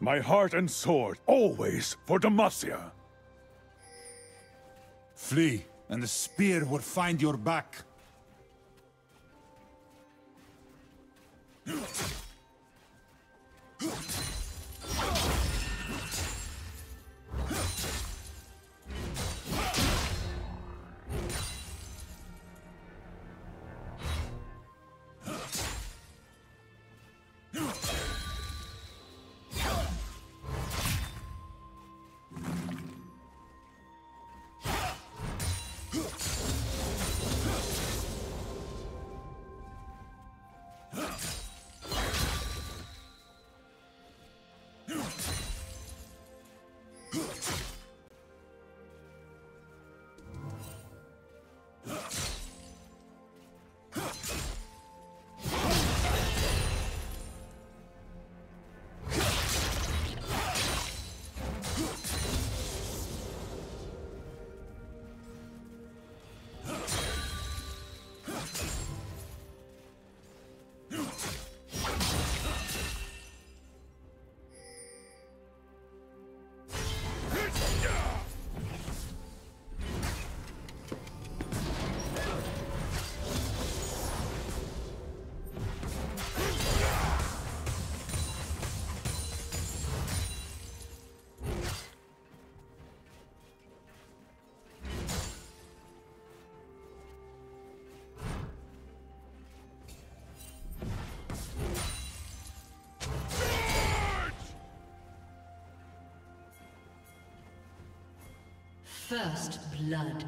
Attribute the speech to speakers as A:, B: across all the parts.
A: My heart and sword, always for Demacia.
B: Flee, and the spear will find your back.
C: First blood.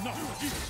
C: enough!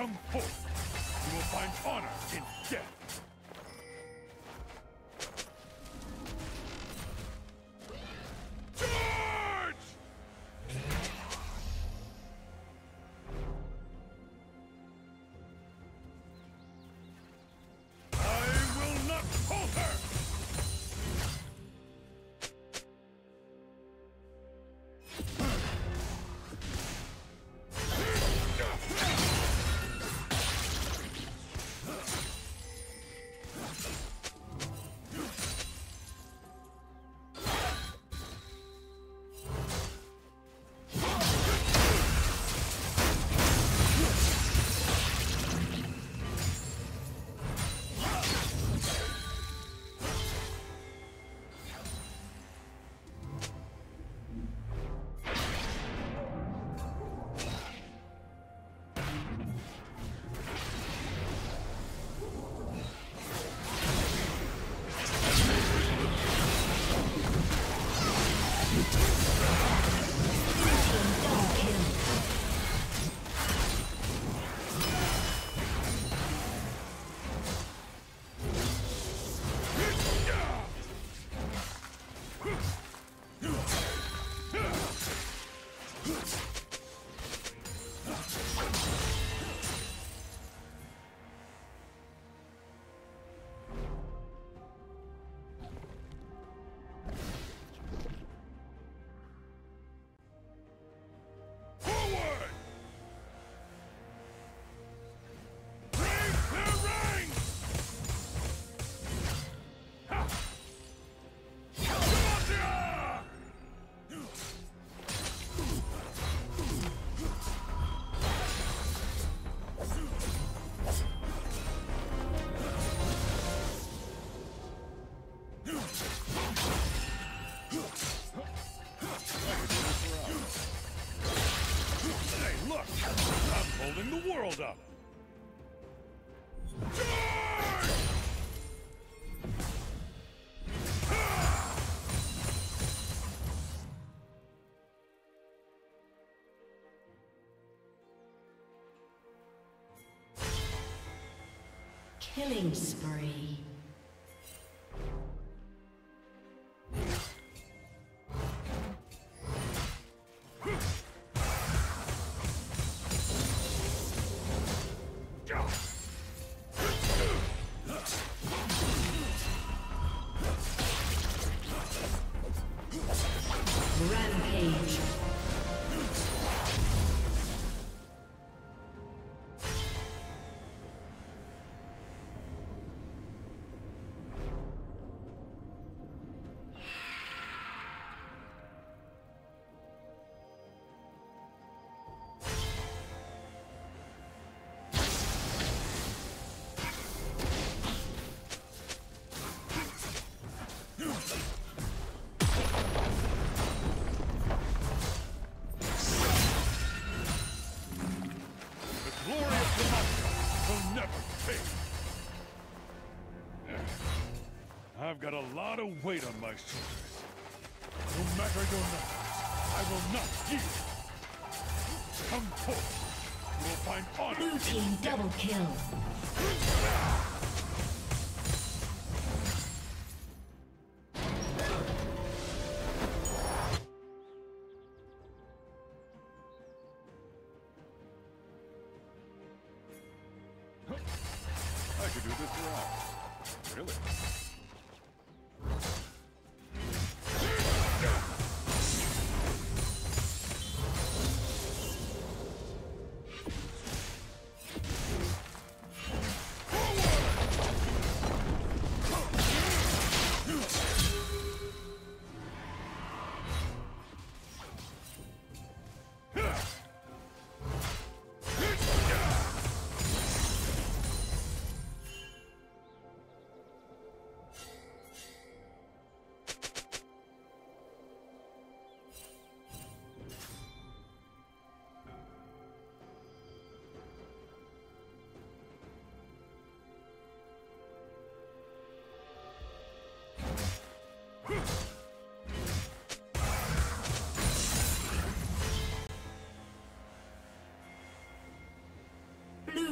A: Come forth. You will find honor in death. Holding up!
C: Killing spree.
A: Never fade. I've got a lot of weight on my shoulders. No matter your numbers, I will not yield. Come forth. You will find honor.
C: Blue team double kill.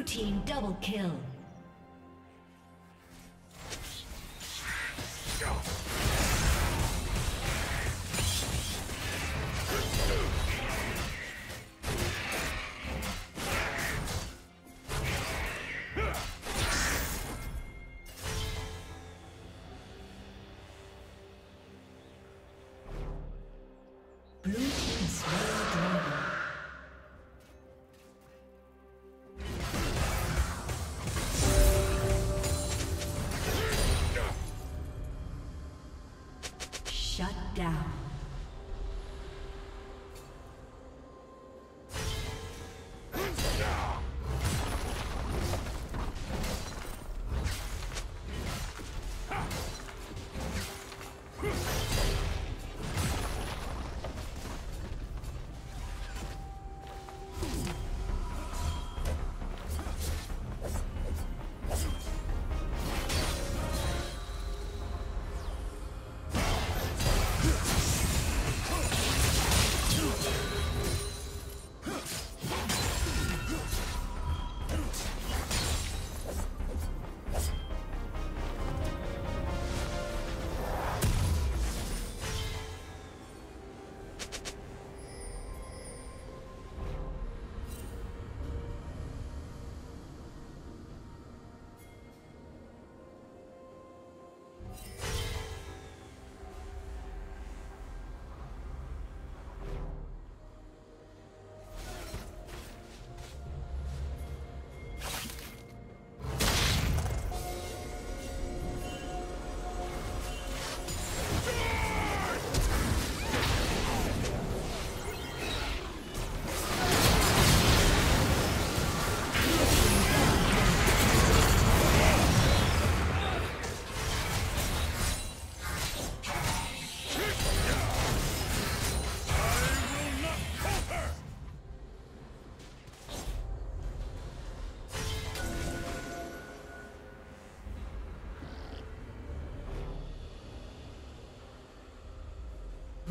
C: team double kill.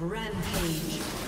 C: Rampage.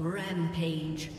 C: Rampage.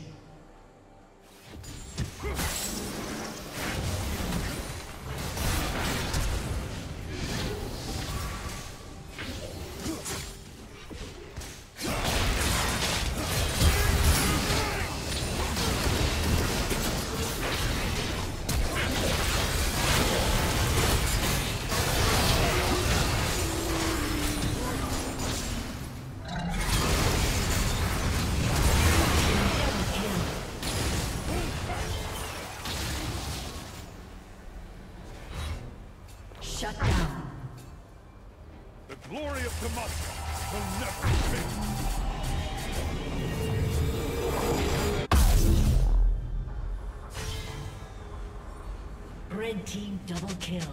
C: Shut down.
A: The glory of Demacia will never fade.
C: Red team double kill.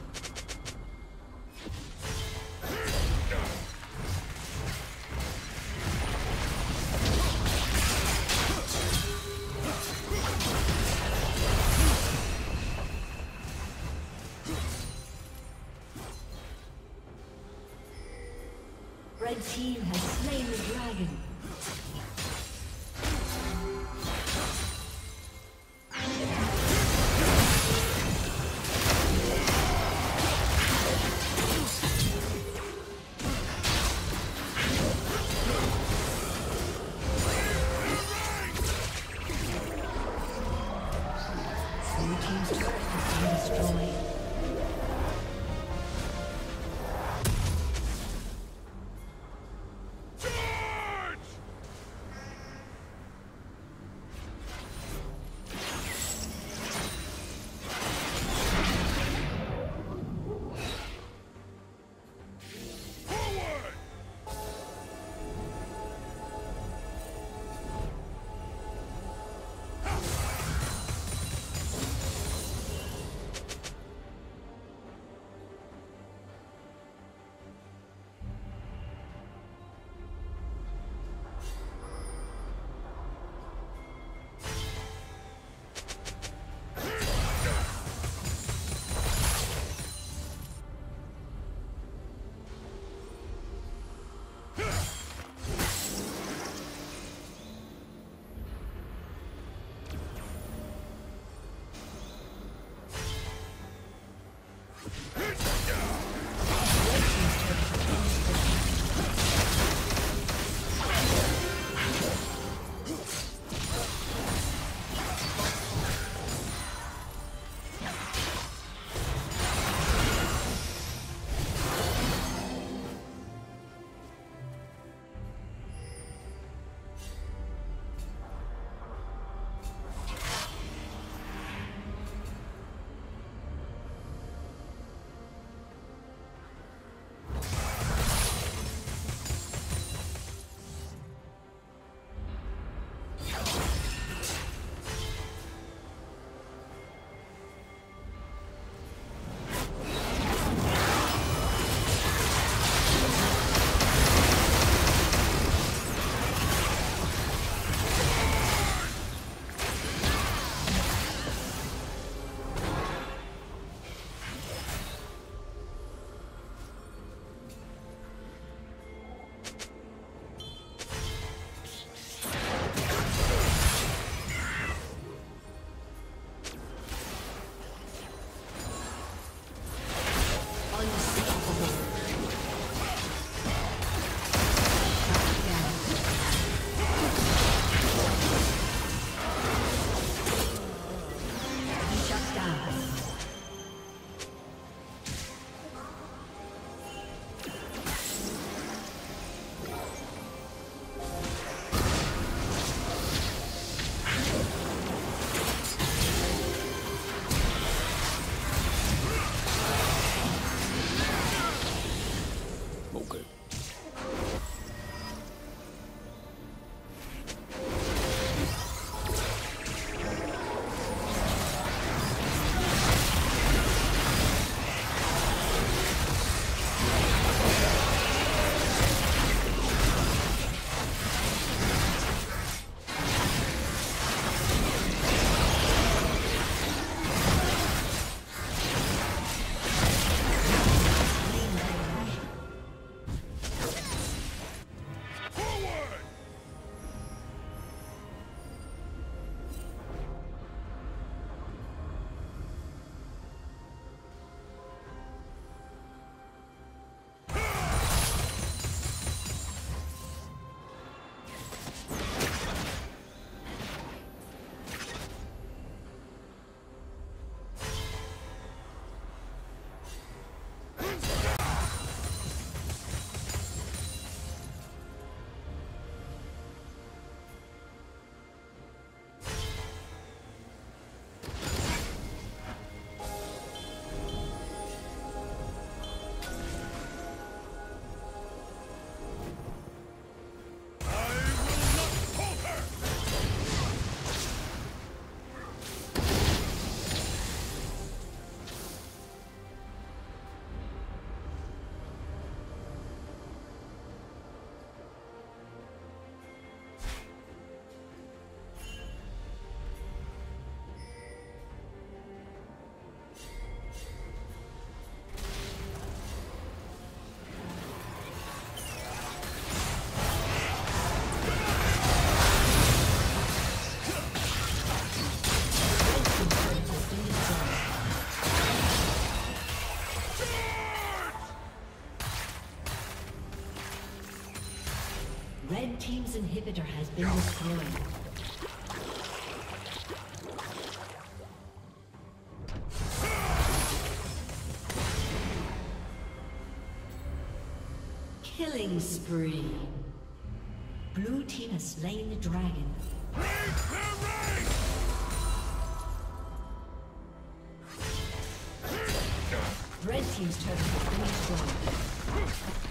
C: Red Team's inhibitor has been destroyed. Killing spree. Blue team has slain the dragon. Red team's turret has been destroyed.